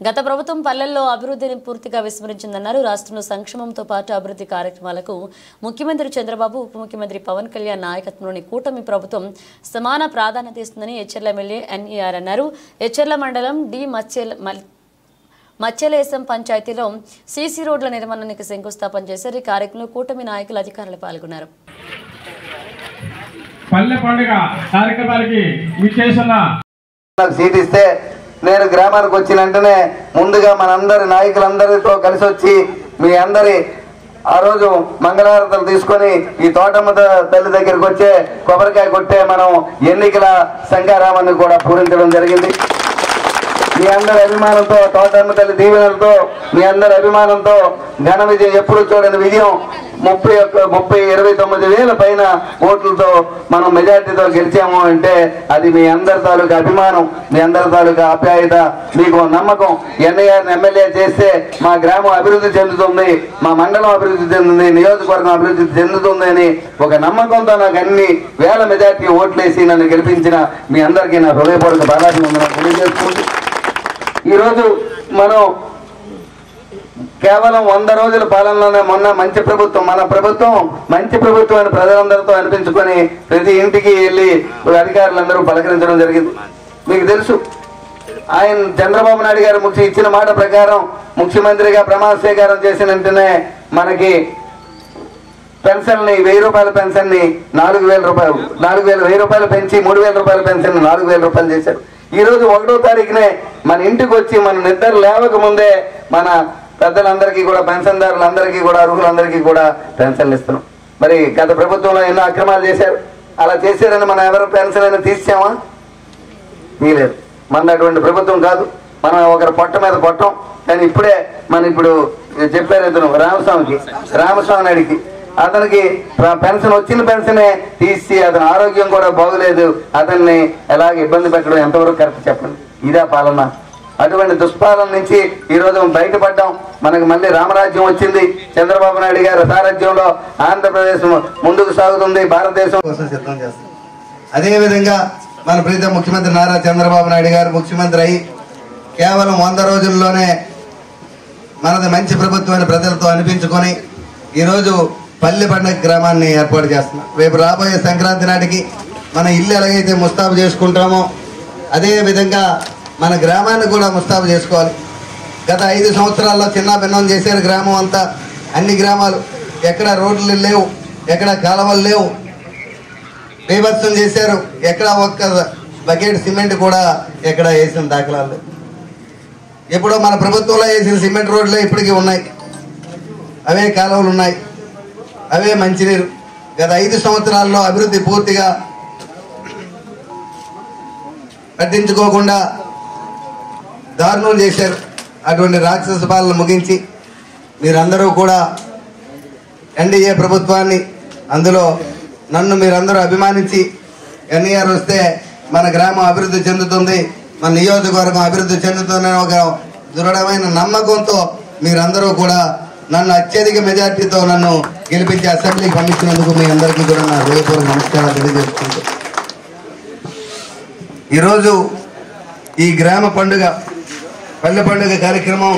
గత ప్రభుత్వం పల్లెల్లో అభివృద్ధిని పూర్తిగా విస్మరించిందన్నారు. రాష్ట్రంలో సంక్షేమంతో పాటు అభివృద్ధి కార్యక్రమాలకు ముఖ్యమంత్రి చంద్రబాబు ఉప ముఖ్యమంత్రి పవన్ కళ్యాణ్ నాయకత్వంలోని కూటమి ప్రభుత్వం సమాన ప్రాధాన్యత ఇస్తుందని హెచ్ఎర్ల ఎమ్మెల్యే ఎన్ఈఆర్ అన్నారు. హెచ్ఎర్ల మండలం డి మచ్చెల్ మల్- మచ్చలేసం పంచాయతీలో సీసీ రోడ్ల నిర్మాణానికి శంకుస్థాపన చేశారు. ఈ కార్యక్రమంలో కూటమి నాయకులు అధికారులు పాల్గొన్నారు. పల్లె పండుగ కార్యక్రమానికి నాకు సీట్ ఇస్తే నేను గ్రామానికి వచ్చిన వెంటనే ముందుగా మనందరి నాయకులందరితో కలిసి వచ్చి మీ అందరి ఆ రోజు మంగళహారతలు తీసుకొని ఈ తోటమ్మ తల్లి దగ్గరికి వచ్చే కొబ్బరికాయ కొట్టే మనం ఎన్నికల సంఘారామాన్ని కూడా పూరించడం జరిగింది. మీ అందరి అభిమానంతో తోటమ్మ తల్లి దీవెనలతో మీ అందరి అభిమానంతో ఘన విజయం ఎప్పుడు చూడని విజయం ముప్పై ఒక్క ముప్పై ఇరవై తొమ్మిది వేల పైన ఓట్లతో మనం మెజార్టీతో గెలిచాము అంటే అది మీ అందరి తాలూకా అభిమానం మీ అందరి తాలూకా ఆప్యాయత మీకు నమ్మకం. ఎన్ఐఆర్ని ఎమ్మెల్యే చేస్తే మా గ్రామం అభివృద్ధి చెందుతుంది మా మండలం అభివృద్ధి చెందుతుంది నియోజకవర్గం అభివృద్ధి చెందుతుంది అని ఒక నమ్మకంతో నాకు అన్ని వేల మెజార్టీ ఓట్లేసి నన్ను గెలిపించిన మీ అందరికీ నా హృదయపూర్వక బాధాభివందనం తెలియజేసుకుంటూ. ఈరోజు మనం కేవలం వంద రోజుల పాలనలోనే మొన్న మంచి ప్రభుత్వం మన ప్రభుత్వం మంచి ప్రభుత్వం అని ప్రజలందరితో అనిపించుకొని ప్రతి ఇంటికి వెళ్ళి అధికారులందరూ పలకరించడం జరిగింది. మీకు తెలుసు ఆయన చంద్రబాబు నాయుడు గారు ముఖ్య ఇచ్చిన మాట ప్రకారం ముఖ్యమంత్రిగా ప్రమాణ స్వీకారం చేసిన వెంటనే మనకి పెన్షన్ని వెయ్యి రూపాయల పెన్షన్ని నాలుగు వేల రూపాయలు నాలుగు వేల వెయ్యి రూపాయలు పెంచి మూడు వేల రూపాయల పెన్షన్ నాలుగు వేల రూపాయలు చేశారు. ఈ రోజు ఒకటో తారీఖునే మన ఇంటికి వచ్చి మన నిద్ర లేవక ముందే మన పెద్దలందరికీ కూడా పెన్షన్దారులందరికీ కూడా అర్హులందరికీ కూడా పెన్షన్లు ఇస్తున్నాం. మరి గత ప్రభుత్వంలో ఎన్నో అక్రమాలు చేశారు. అలా చేశారని మనం ఎవరు పెన్షన్ అయినా తీసామా తీయలేదు. మన అటువంటి ప్రభుత్వం కాదు. మనం ఒకరి పొట్ట మీద పొట్టం. కానీ ఇప్పుడే మన ఇప్పుడు చెప్పారు ఇతను రామస్వామికి రామస్వామి నాయుడికి అతనికి పెన్షన్ వచ్చిన పెన్షనే తీసి అతని ఆరోగ్యం కూడా బాగులేదు. అతన్ని ఎలాగ ఇబ్బంది పెట్టడం ఎంతవరకు కరెక్ట్ చెప్పండి? ఇదే పాలన. అటువంటి దుష్పాలన నుంచి ఈ రోజు బయటపడ్డాం. మనకు మళ్ళీ రామరాజ్యం వచ్చింది. చంద్రబాబు నాయుడు గారి సారథ్యంలో ఆంధ్రప్రదేశ్ ముందుకు సాగుతుంది. భారతదేశం. కోసం సిద్ధం చేస్తాం. అదేవిధంగా మన ప్రీత ముఖ్యమంత్రి నారా చంద్రబాబు నాయుడు గారు ముఖ్యమంత్రి అయి కేవలం వంద రోజుల్లోనే మనది మంచి ప్రభుత్వాన్ని ప్రజలతో అనిపించుకొని ఈరోజు పల్లె పండగ గ్రామాన్ని ఏర్పాటు చేస్తున్నాం రేపు రాబోయే సంక్రాంతి నాటికి మన ఇల్లు ఎలాగైతే ముస్తాబు చేసుకుంటామో అదే విధంగా మన గ్రామాన్ని కూడా ముస్తాబు చేసుకోవాలి. గత ఐదు సంవత్సరాల్లో చిన్న భిన్నం చేశారు గ్రామం అంతా. అన్ని గ్రామాలు ఎక్కడ రోడ్లు లేవు ఎక్కడ కాలువలు లేవు. బీభత్సం చేశారు. ఎక్కడ ఒక్క బకెట్ సిమెంట్ కూడా ఎక్కడ వేసిన దాఖలాలు ఎప్పుడో మన ప్రభుత్వంలో వేసిన సిమెంట్ రోడ్లే ఇప్పటికీ ఉన్నాయి. అవే కాలువలు ఉన్నాయి. అవే మంచినీరు. గత ఐదు సంవత్సరాల్లో అభివృద్ధి పూర్తిగా పట్టించుకోకుండా దారుణం చేశారు. అటువంటి రాక్షస పాలన ముగించి మీరందరూ కూడా ఎన్డీఏ ప్రభుత్వాన్ని అందులో నన్ను మీరందరూ అభిమానించి ఎన్ఈఆర్ వస్తే మన గ్రామం అభివృద్ధి చెందుతుంది మన నియోజకవర్గం అభివృద్ధి చెందుతుందని ఒక దృఢమైన నమ్మకంతో మీరందరూ కూడా నన్ను అత్యధిక మెజార్టీతో నన్ను గెలిపించి అసెంబ్లీకి పంపించినందుకు మీ అందరికీ కూడా నా హృదయపూర్వక నమస్కారాలు తెలియజేసుకుంటూ. ఈరోజు ఈ గ్రామ పండుగ పల్లె పండుగ కార్యక్రమం